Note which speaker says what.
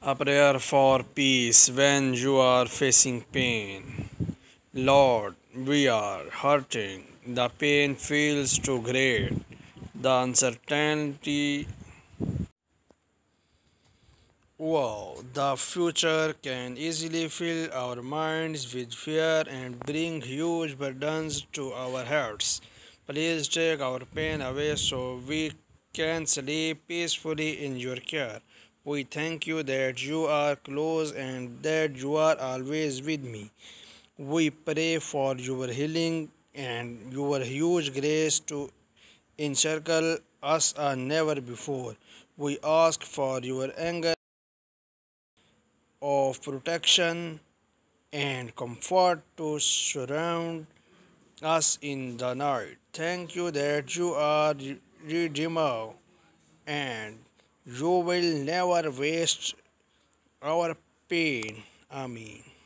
Speaker 1: A prayer for peace when you are facing pain. Lord, we are hurting. The pain feels too great. The uncertainty. Wow, the future can easily fill our minds with fear and bring huge burdens to our hearts. Please take our pain away so we can sleep peacefully in your care. We thank you that you are close and that you are always with me. We pray for your healing and your huge grace to encircle us as never before. We ask for your anger of protection and comfort to surround us in the night. Thank you that you are Redeemer and you will never waste our pain. Amen.